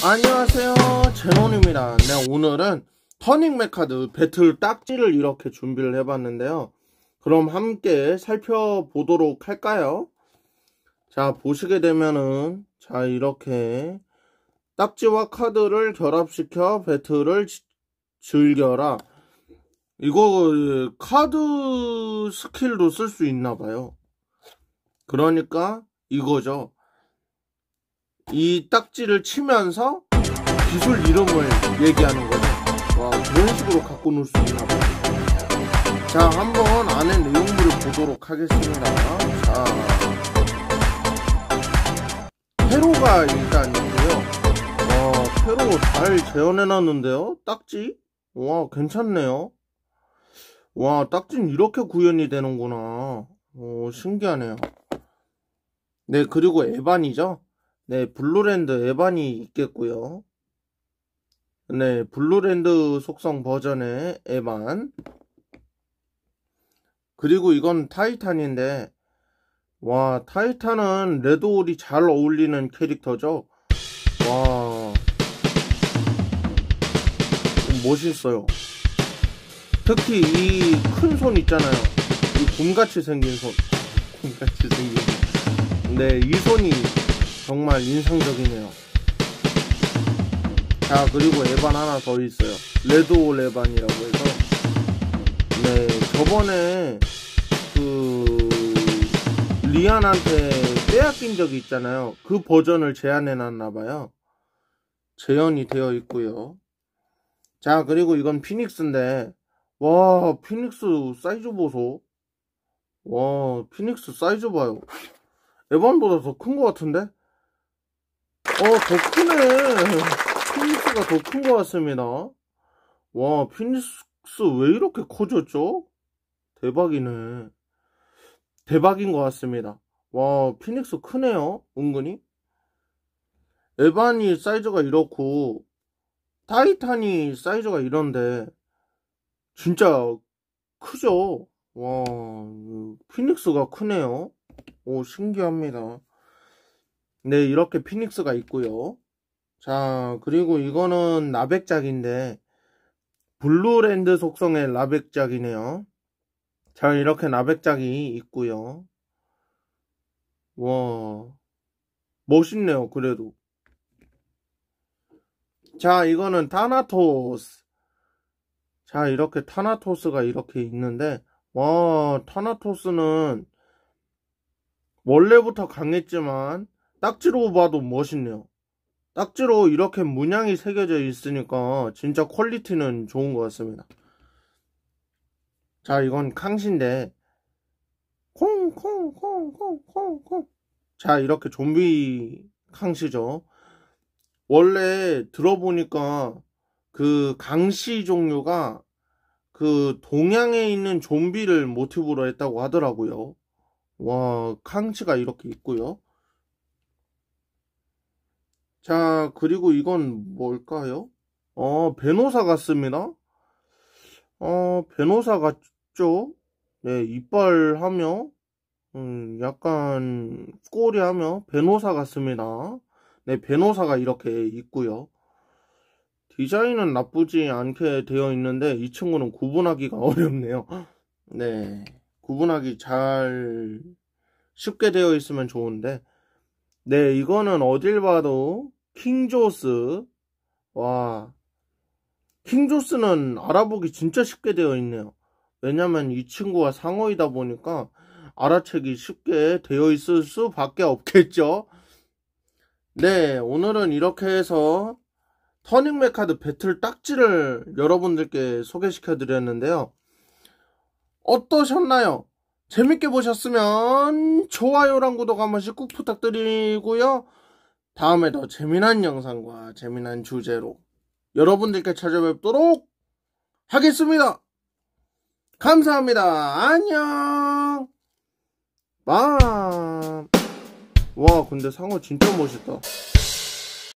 안녕하세요. 제논입니다. 네 오늘은 터닝맥 카드 배틀 딱지를 이렇게 준비를 해봤는데요. 그럼 함께 살펴보도록 할까요? 자 보시게 되면은 자 이렇게 딱지와 카드를 결합시켜 배틀을 즐겨라. 이거 카드 스킬도 쓸 수 있나봐요. 그러니까 이거죠 이 딱지를 치면서 기술 이름을 얘기하는 거죠. 와, 그런 식으로 갖고 놀 수 있나 봐요. 자, 한번 안에 내용물을 보도록 하겠습니다. 자, 페로가 일단 있고요. 와, 페로 잘 재현해놨는데요? 딱지? 와, 괜찮네요. 와, 딱지는 이렇게 구현이 되는구나. 오, 신기하네요. 네, 그리고 에반이죠? 네, 블루랜드 에반이 있겠고요. 네, 블루랜드 속성 버전의 에반. 그리고 이건 타이탄인데, 와, 타이탄은 레드홀이 잘 어울리는 캐릭터죠. 와, 멋있어요. 특히 이 큰 손 있잖아요. 이 곰같이 생긴 손. 곰같이 생긴 손. 네, 이 손이 정말 인상적이네요. 자 그리고 에반 하나 더 있어요. 레드올 에반이라고 해서 네 저번에 그 리안한테 빼앗긴 적이 있잖아요. 그 버전을 제안해 놨나봐요. 재현이 되어 있고요. 자 그리고 이건 피닉스인데 와 피닉스 사이즈 보소. 와 피닉스 사이즈 봐요. 에반보다 더 큰 것 같은데? 어, 더 크네. 피닉스가 더 큰 것 같습니다. 와, 피닉스 왜 이렇게 커졌죠? 대박이네. 대박인 것 같습니다. 와, 피닉스 크네요. 은근히. 에반이 사이즈가 이렇고, 타이탄이 사이즈가 이런데, 진짜 크죠? 와, 피닉스가 크네요. 오, 신기합니다. 네, 이렇게 피닉스가 있고요. 자, 그리고 이거는 나백작인데 블루랜드 속성의 나백작이네요. 자, 이렇게 나백작이 있고요. 와, 멋있네요, 그래도. 자, 이거는 타나토스. 자, 이렇게 타나토스가 이렇게 있는데, 와, 타나토스는 원래부터 강했지만, 딱지로 봐도 멋있네요. 딱지로 이렇게 문양이 새겨져 있으니까 진짜 quality는 좋은 것 같습니다. 자, 이건 캉시인데 콩콩콩콩콩콩 자, 이렇게 좀비 캉시죠. 원래 들어보니까 그 강시 종류가 그 동양에 있는 좀비를 모티브로 했다고 하더라고요. 와, 캉시가 이렇게 있고요. 자, 그리고 이건 뭘까요? 어, 변호사 같습니다. 어, 변호사 같죠? 네, 이빨 하며, 음, 약간 꼬리 하며 변호사 같습니다. 네, 변호사가 이렇게 있고요. 디자인은 나쁘지 않게 되어 있는데 이 친구는 구분하기가 어렵네요. 네, 구분하기 잘 쉽게 되어 있으면 좋은데 네, 이거는 어딜 봐도 킹조스. 와. 킹조스는 알아보기 진짜 쉽게 되어 있네요. 왜냐면 이 친구가 상어이다 보니까 알아채기 쉽게 되어 있을 수밖에 없겠죠. 네, 오늘은 이렇게 해서 터닝맥 카드 배틀 딱지를 여러분들께 소개시켜 드렸는데요. 어떠셨나요? 재밌게 보셨으면 좋아요랑 구독 한 번씩 꾹 부탁드리고요. 다음에 더 재미난 영상과 재미난 주제로 여러분들께 찾아뵙도록 하겠습니다. 감사합니다. 안녕. 빰. 와, 근데 상어 진짜 멋있다.